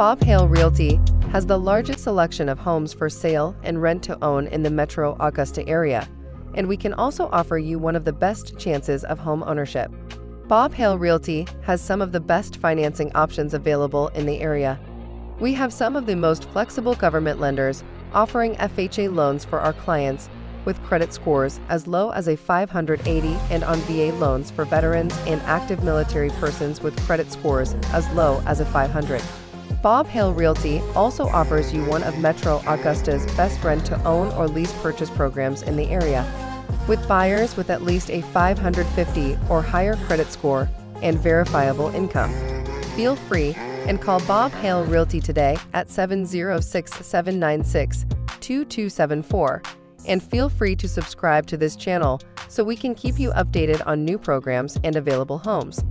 Bob Hale Realty has the largest selection of homes for sale and rent to own in the metro Augusta area, and we can also offer you one of the best chances of home ownership. Bob Hale Realty has some of the best financing options available in the area. We have some of the most flexible government lenders offering FHA loans for our clients with credit scores as low as a 580 and on VA loans for veterans and active military persons with credit scores as low as a 500. Bob Hale Realty also offers you one of Metro Augusta's best rent to own or lease purchase programs in the area. With buyers with at least a 550 or higher credit score and verifiable income. Feel free and call Bob Hale Realty today at 706 796 2274 and feel free to subscribe to this channel so we can keep you updated on new programs and available homes.